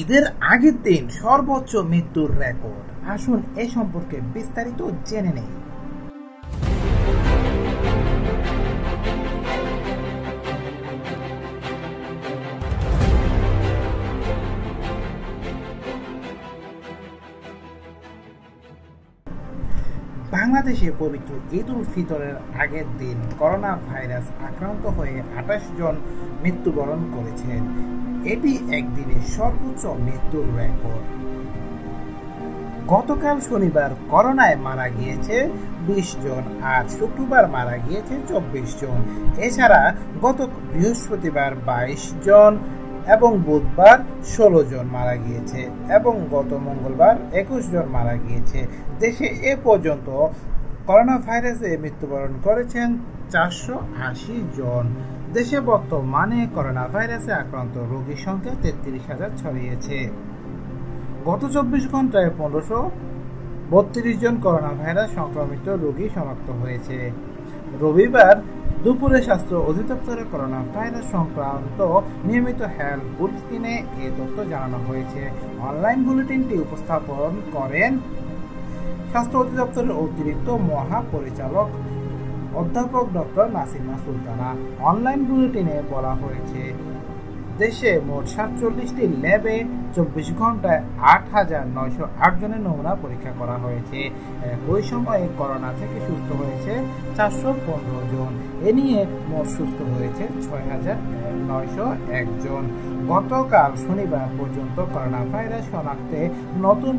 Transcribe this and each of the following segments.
ঈদের আগের দিন সর্বোচ্চ মৃত্যুর রেকর্ড। আসুন এ সম্পর্কে বিস্তারিত জেনে নেই। বাংলাদেশে পবিত্র ঈদ উল ফিতরের আগের দিন করোনা ভাইরাস আক্রান্ত হয়ে আঠাশ জন মৃত্যুবরণ করেছেন। এটি একদিনে সর্বোচ্চ মৃত্যুর রেকর্ড। গতকাল শনিবার করোনায় মারা গিয়েছে বিশ জন আর শুক্রবার মারা গিয়েছে চব্বিশ জন। এছাড়া গত বৃহস্পতিবার বাইশ জন এবং বুধবার ষোলো জন মারা গিয়েছে এবং গত মঙ্গলবার একুশ জন মারা গিয়েছে। দেশে এ পর্যন্ত করোনা ভাইরাসে মৃত্যুবরণ করেছেন চারশো আশি জন। দেশে বর্তমানে করোনা ভাইরাসে আক্রান্ত রোগীর সংখ্যা তেত্রিশ হাজার ছড়িয়েছে। গত চব্বিশ ঘন্টায় পনেরোশো বত্রিশ জন করোনা ভাইরাস সংক্রমিত রোগী শনাক্ত হয়েছে। রবিবার দুপুরে স্বাস্থ্য অধিদপ্তরের করোনা ভাইরাস সংক্রান্ত নিয়মিত হেলথ বুলেটিনে এ তথ্য জানানো হয়েছে। অনলাইন বুলেটিনটি উপস্থাপন করেন স্বাস্থ্য অধিদপ্তরের অতিরিক্ত মহাপরিচালক অধ্যাপক ডক্টর নাসিমা সুলতানা অনলাইন বুলেটিনে বলা হয়েছে, দেশে মোট সাতচল্লিশটি ল্যাবে চব্বিশ ঘন্টায় আট হাজার নয়শো আট জনের নমুনা পরীক্ষা করা হয়েছে। একই সময়ে করোনা থেকে সুস্থ হয়েছে চারশো পনেরো জন। এ নিয়ে মোট সুস্থ হয়েছে ছয় হাজার নয়শো একজন গতকাল শনিবার পর্যন্ত করোনা ভাইরাস শনাক্তে নতুন,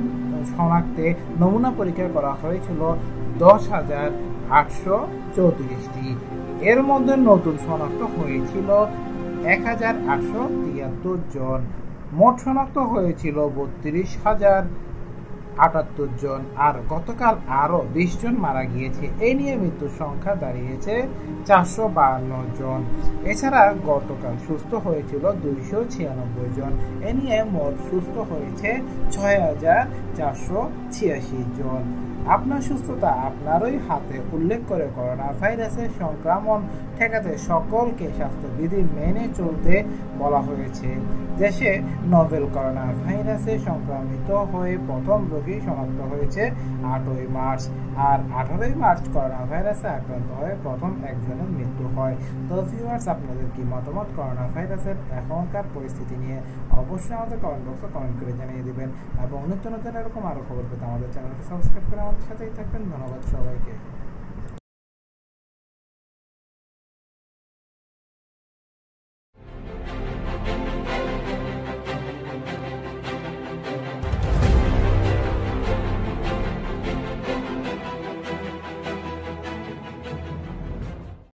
শনাক্তে নমুনা পরীক্ষা করা হয়েছিল দশ হাজার আটশো চৌত্রিশটি। এর মধ্যে নতুন শনাক্ত হয়েছিল এক হাজার আটশো তিয়াত্তর জন। মোট শনাক্ত হয়েছিল বত্রিশ হাজার আটাত্তর জন। আর গতকাল আরও বিশ জন মারা গিয়েছে। এই নিয়ে মৃত্যুর সংখ্যা দাঁড়িয়েছে চারশো বাহান্ন জন। এছাড়া গতকাল সুস্থ হয়েছিল দুইশো ছিয়ানব্বই জন। এ নিয়ে মোট সুস্থ হয়েছে ছয় হাজার চারশো ছিয়াশি জন। আপনার সুস্থতা আপনারই হাতে উল্লেখ করে করোনা ভাইরাসের সংক্রমণ ঠেকাতে সকলকে স্বাস্থ্যবিধি মেনে চলতে বলা হয়েছে। দেশে নোভেল করোনা ভাইরাসে সংক্রমিত হয়ে প্রথম রোগী শনাক্ত হয়েছে আটই মার্চ আর আঠারোই মার্চ করোনা ভাইরাসে আক্রান্ত হয়ে প্রথম একজনের মৃত্যু হয়। তো ভিউয়ার্স আপনাদের কি মতামত করোনা ভাইরাসের এখনকার পরিস্থিতি নিয়ে? অবশ্যই আমাদের কমেন্ট বক্সে কমেন্ট করে জানিয়ে দিবেন। এবং নিত্য নতুন এরকম আরও খবর পেতে আমাদের চ্যানেলটি সাবস্ক্রাইব করে আমাদের সাথেই থাকবেন ধন্যবাদ সবাইকে।